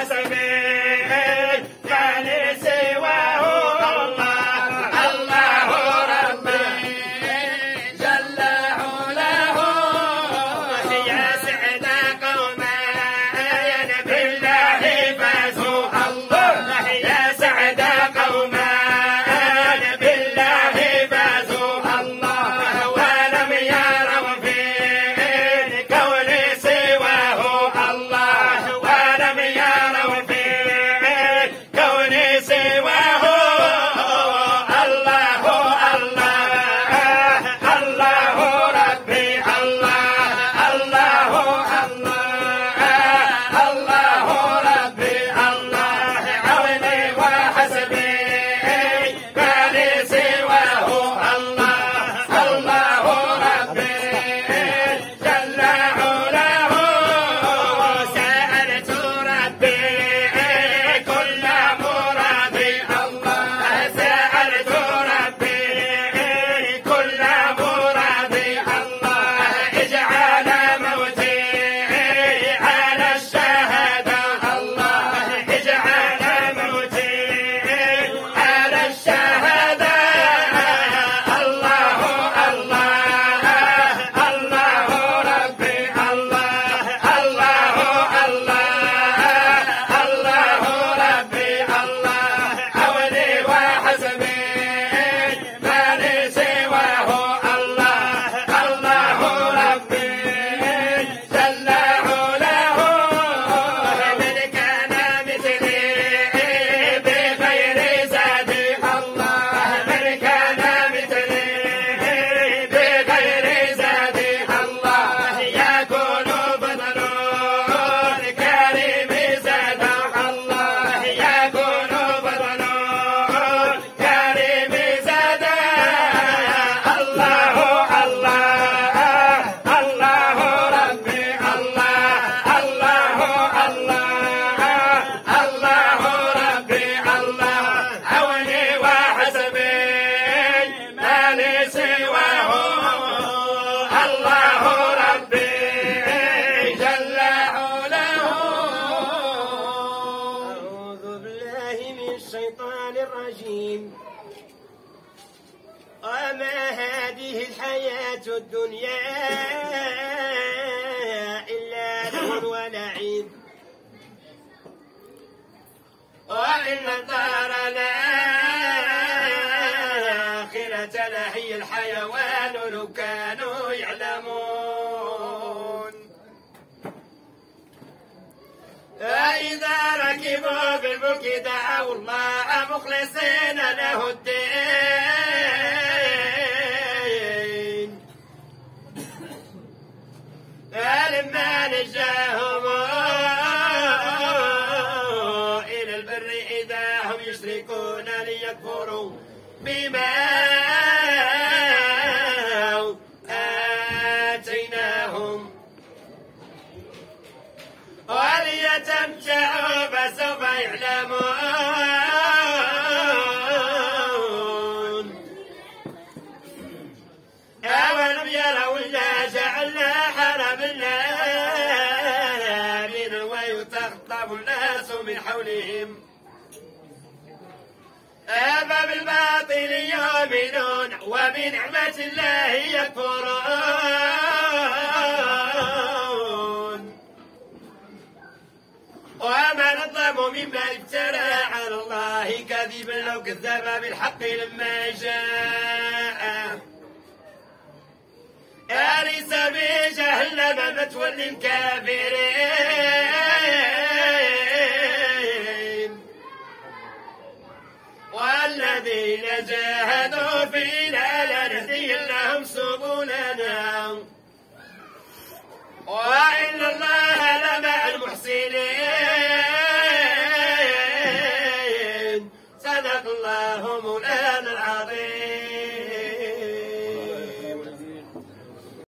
Yes, amen. الرجيم. وما هذه الحياة الدنيا إلا لهو ولعب وإن دارنا ما في الملك دعوا الله مخلصين له الدين فلما نجاهم إلى البر إذا هم يشركون ليكفروا بما آتيناهم وليتمتعوا يطلب الناس من حولهم. أبا بالباطل يؤمنون وبنعمة الله يكفرون. وما نظلم مما افترى على الله كذبا لو كذب بالحق لما جاء. أليس بجهنم مثوى للكافرين؟ What?